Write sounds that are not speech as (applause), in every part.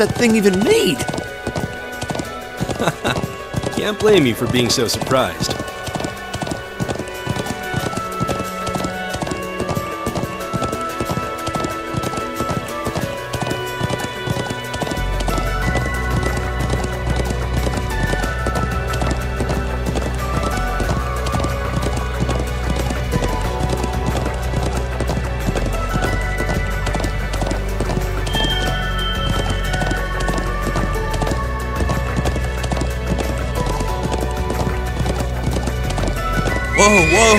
that thing even made? (laughs) Can't blame you for being so surprised. Whoa, whoa!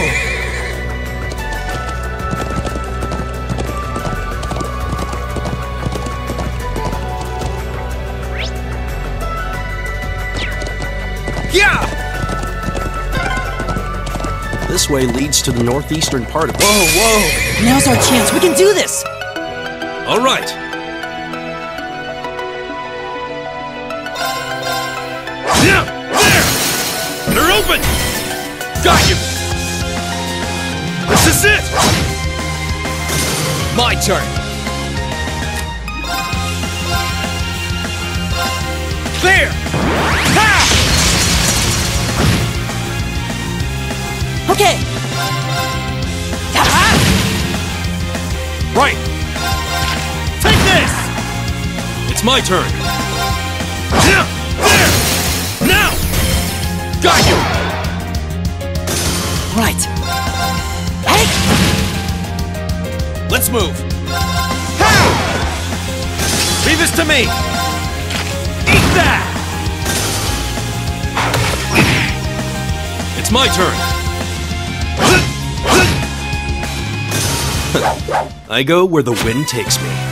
Yeah! This way leads to the northeastern part of. Whoa, whoa! Now's our chance. We can do this! All right. Yeah! There! They're open! Got you! This is it! My turn! There! Ha! Okay! Right! Take this! It's my turn. There! Now! Got you! Right. Let's move! Ha! Leave this to me! Eat that! It's my turn. (laughs) I go where the wind takes me.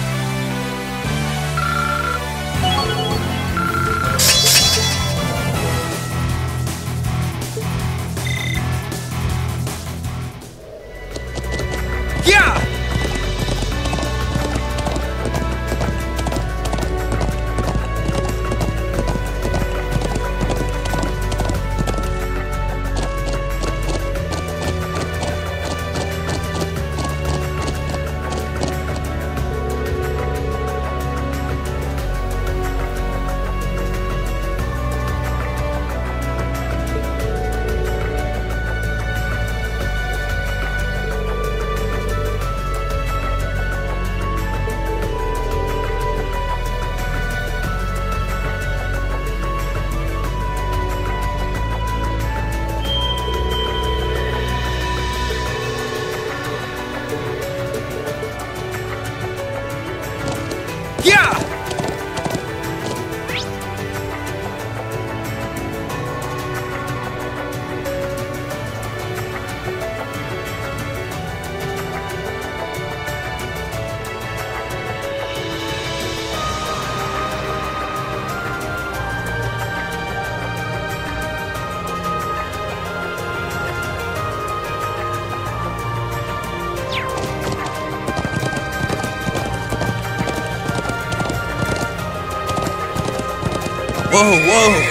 Whoa,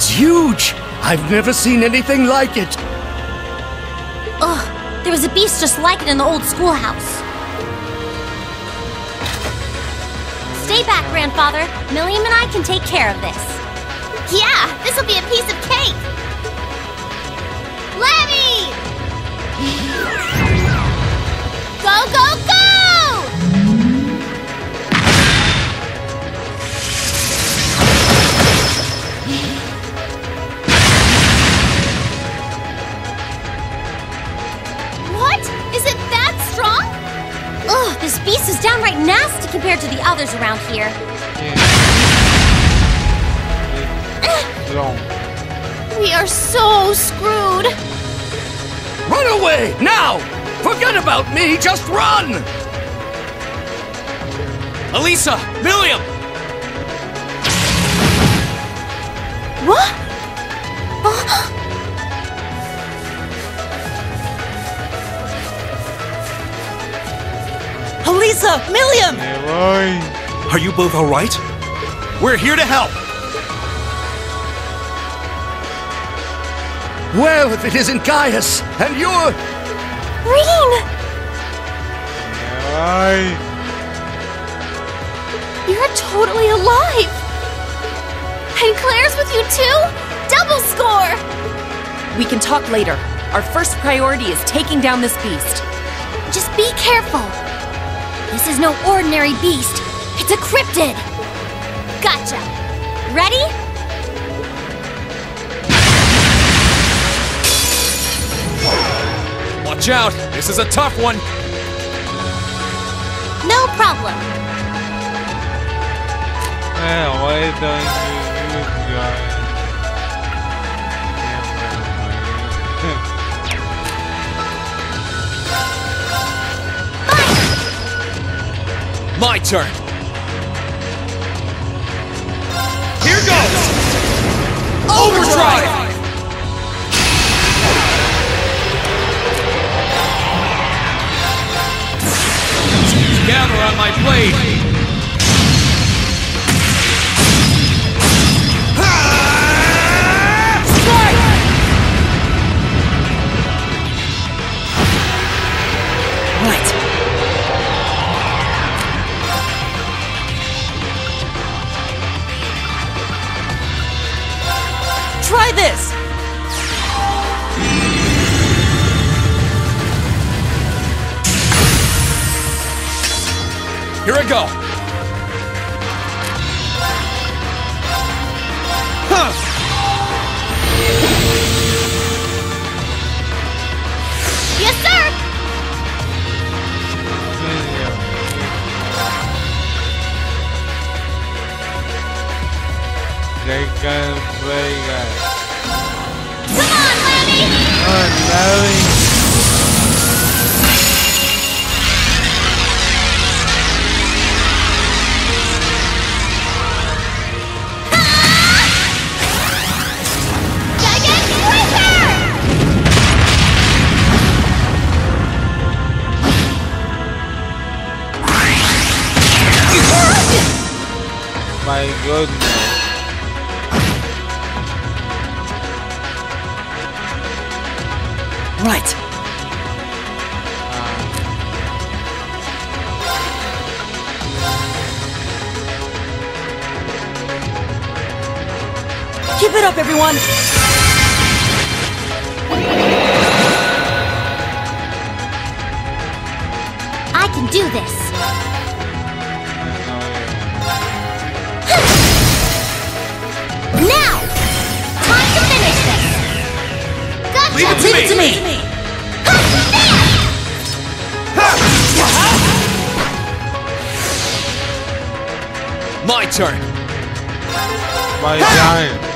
It's huge! I've never seen anything like it. Ugh, there was a beast just like it in the old schoolhouse. Stay back, grandfather. Millium and I can take care of this. Yeah, this'll be a piece of cake. Lemmy! Go, go, go! Beast is downright nasty compared to the others around here. It's. Eh. We are so screwed. Run away! Now! Forget about me, just run! Alisa! Millium! What? Alisa! Millium! Me voy. Are you both alright? We're here to help! Well, if it isn't Gaius, and you're. Green! Me voy. You're totally alive! And Claire's with you too? Double score! We can talk later. Our first priority is taking down this beast. Just be careful. This is no ordinary beast. It's a cryptid. Gotcha. Ready? Watch out! This is a tough one! No problem. Eh, why don't you use guys? My turn! Here goes! Overdrive! Gather on my blade! Oh, can do this. Now! Time to finish this! Gotcha! Leave it to me. me! My turn! My giant.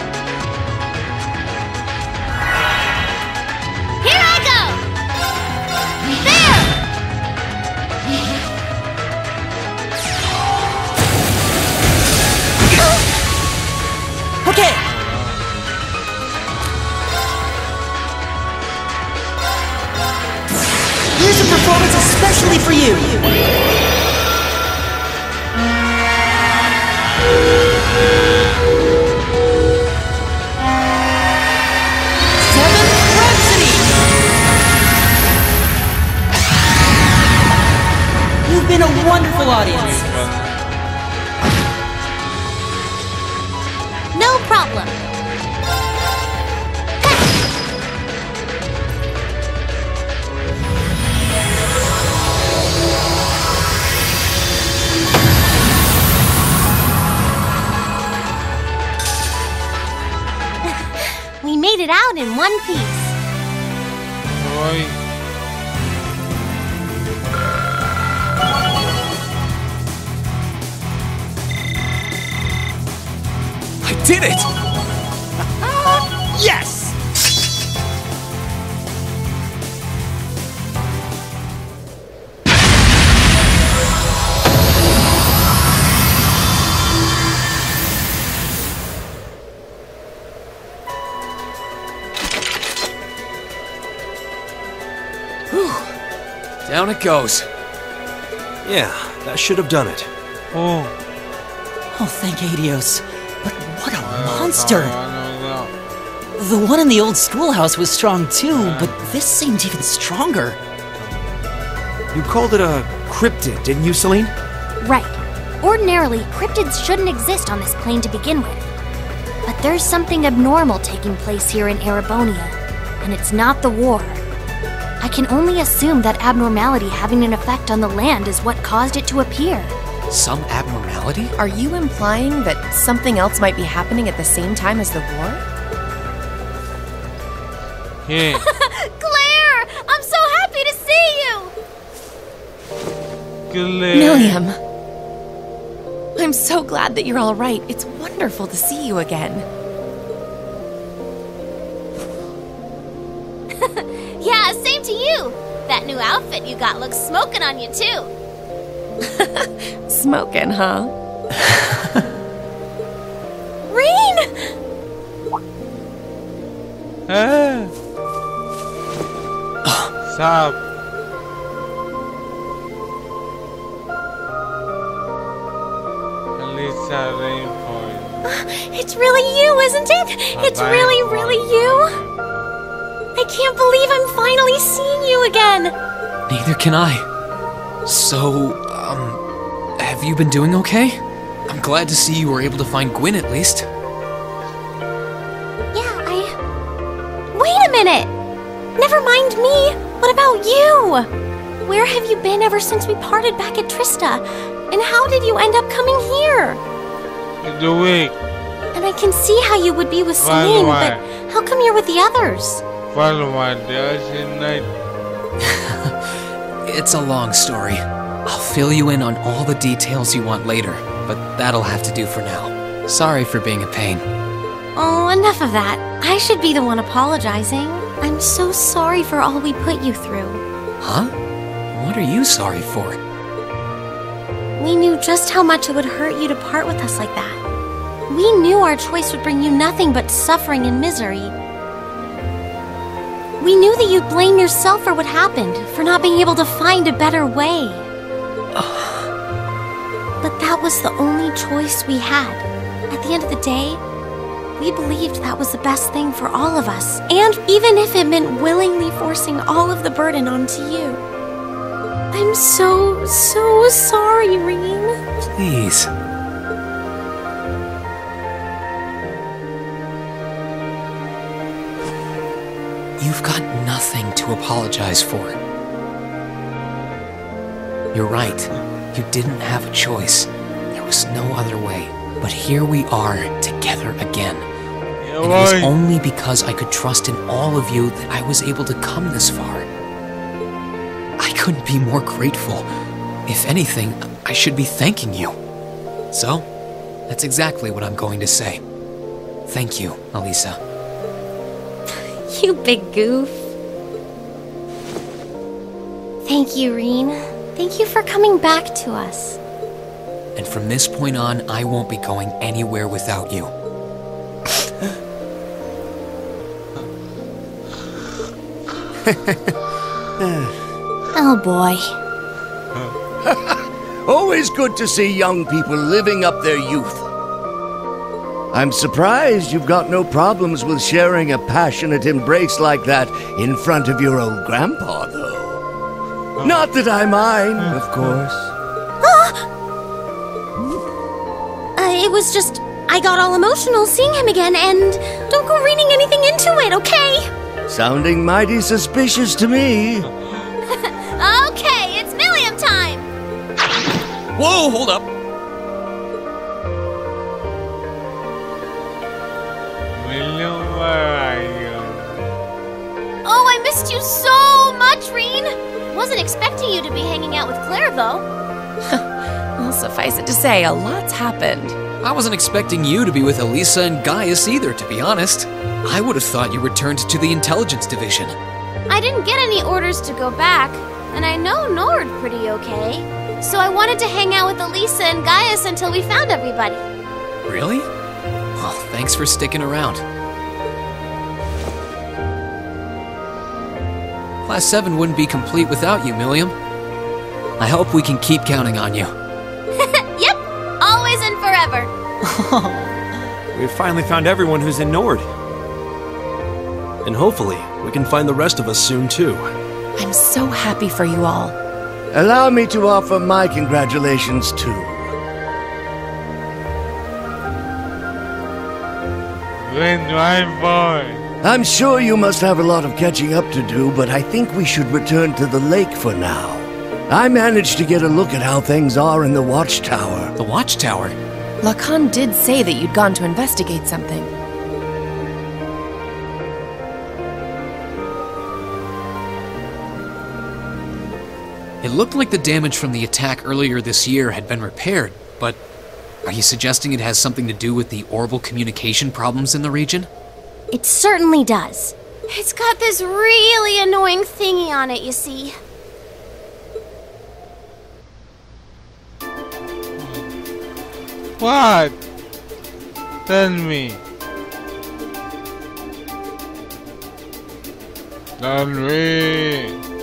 I did it! (laughs) Yes! Down it goes. Yeah, that should have done it. Oh. Oh, thank Aidios. But what a monster! No, no, no. The one in the old schoolhouse was strong too, but this seemed even stronger. You called it a cryptid, didn't you, Celine? Right. Ordinarily, cryptids shouldn't exist on this plane to begin with. But there's something abnormal taking place here in Erebonia, and it's not the war. I can only assume that abnormality having an effect on the land is what caused it to appear. Some abnormality? Are you implying that something else might be happening at the same time as the war? Yeah. (laughs) Claire! I'm so happy to see you! Claire. Millium! I'm so glad that you're all right. It's wonderful to see you again. (laughs) Yeah, same to you. That new outfit you got looks smoking on you too. (laughs) Smoking, huh? (laughs) Rean! Ah. Stop. Lisa Rainforest. It's really you, isn't it? It's really, really you. I can't believe I'm finally seeing you again. Neither can I. So, have you been doing okay? I'm glad to see you were able to find Gwyn at least. Yeah, I. Wait a minute! Never mind me! What about you? Where have you been ever since we parted back at Trista? And how did you end up coming here? The week. And I can see how you would be with Why, Celine, but how come you're with the others? Follow my Ocean night. (laughs) It's a long story. I'll fill you in on all the details you want later, but that'll have to do for now. Sorry for being a pain. Oh, enough of that. I should be the one apologizing. I'm so sorry for all we put you through. Huh? What are you sorry for? We knew just how much it would hurt you to part with us like that. We knew our choice would bring you nothing but suffering and misery. We knew that you'd blame yourself for what happened, for not being able to find a better way. But that was the only choice we had. At the end of the day, we believed that was the best thing for all of us, and even if it meant willingly forcing all of the burden onto you. I'm so, so sorry, Rean. Please. You've got nothing to apologize for. You're right. You didn't have a choice. There was no other way. But here we are, together again. Yeah, And it was only because I could trust in all of you that I was able to come this far. I couldn't be more grateful. If anything, I should be thanking you. So, that's exactly what I'm going to say. Thank you, Alisa. You big goof. Thank you, Rean. Thank you for coming back to us. And from this point on, I won't be going anywhere without you. (laughs) Oh boy. (laughs) Always good to see young people living up their youth. I'm surprised you've got no problems with sharing a passionate embrace like that in front of your old grandpa, though. Not that I mind, of course. Ah! Uh, it was just, I got all emotional seeing him again, and don't go reading anything into it, okay? Sounding mighty suspicious to me. (laughs) okay, it's Millium time! Whoa, hold up. William. Wasn't expecting you to be hanging out with Claire, though. (laughs) Well, suffice it to say, a lot's happened. I wasn't expecting you to be with Alisa and Gaius either, to be honest. I would have thought you returned to the intelligence division. I didn't get any orders to go back, and I know Nord pretty okay. So I wanted to hang out with Alisa and Gaius until we found everybody. Really? Well, thanks for sticking around. Class 7 wouldn't be complete without you, Millium. I hope we can keep counting on you. (laughs) Yep, always and forever. (laughs) We've finally found everyone who's in Nord. And hopefully, we can find the rest of us soon too. I'm so happy for you all. Allow me to offer my congratulations too. Good drive, boy. I'm sure you must have a lot of catching up to do, but I think we should return to the lake for now. I managed to get a look at how things are in the watchtower. The Watchtower? Lakan did say that you'd gone to investigate something. It looked like the damage from the attack earlier this year had been repaired, but are you suggesting it has something to do with the orbital communication problems in the region? It certainly does. It's got this really annoying thingy on it, you see. What? Tell me. Tell me.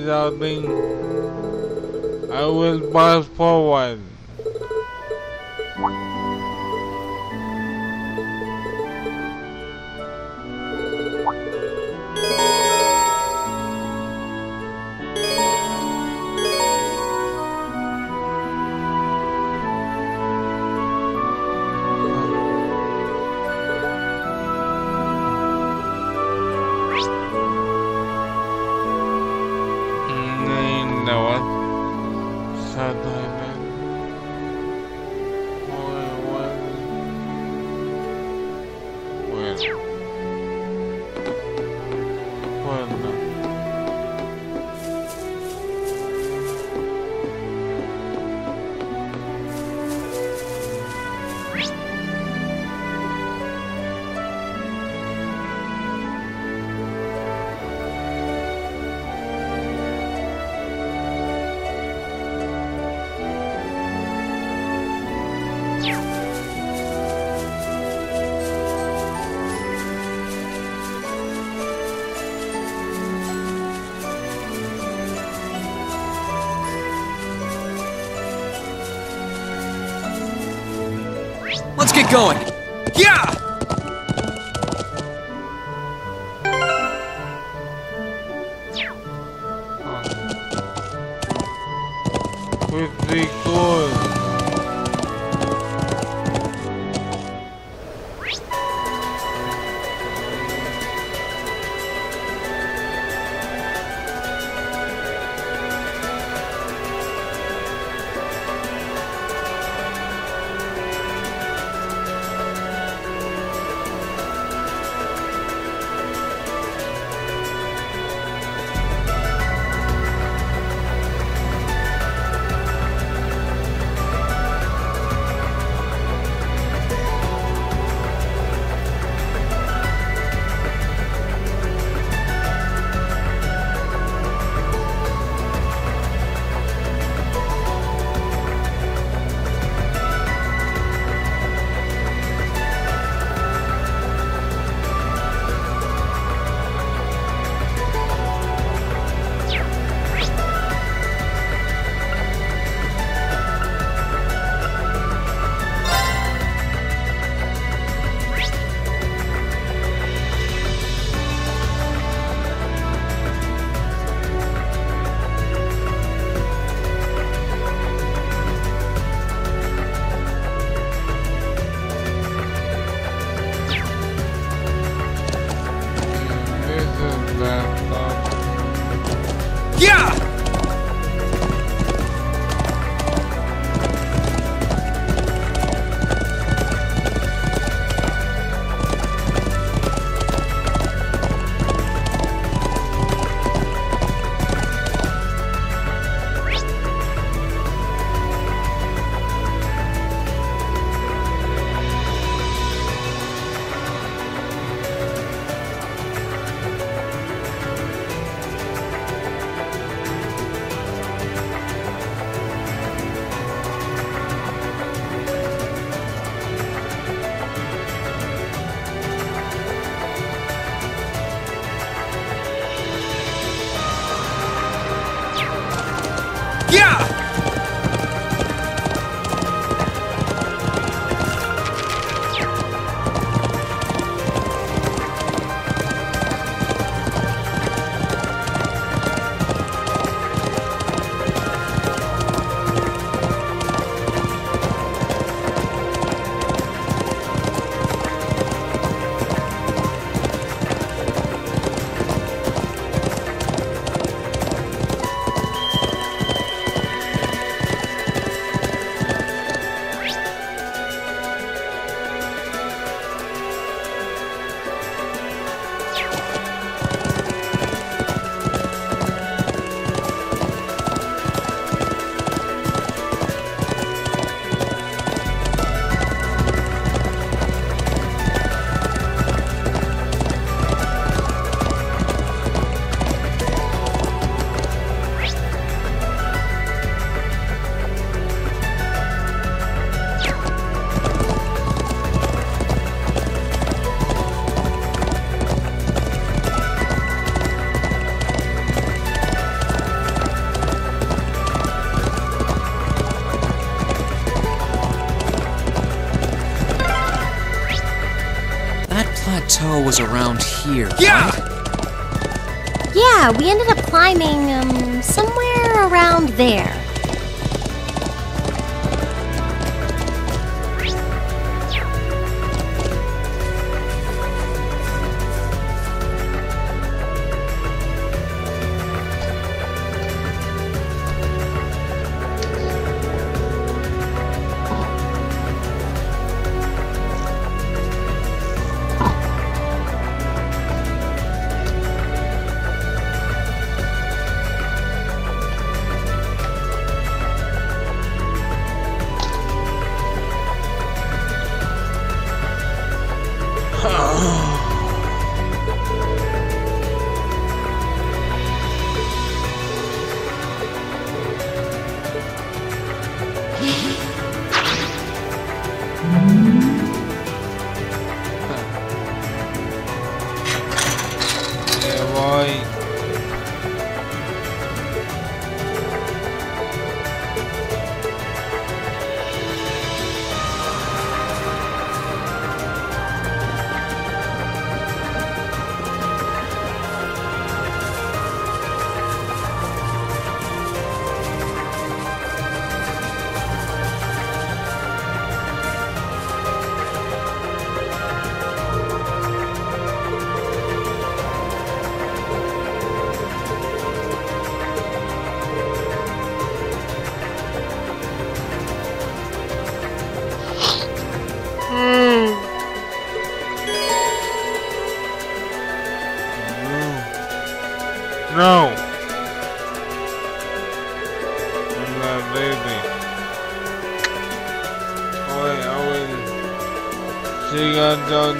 Without being I will pass forward. Let's get going! Plateau was around here. Yeah! right? Yeah, we ended up climbing, um, somewhere around there.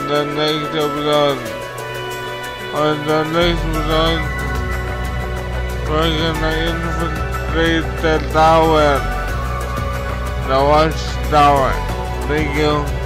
The next episode. On the next episode, we're gonna infiltrate the tower. The watchtower. Thank you.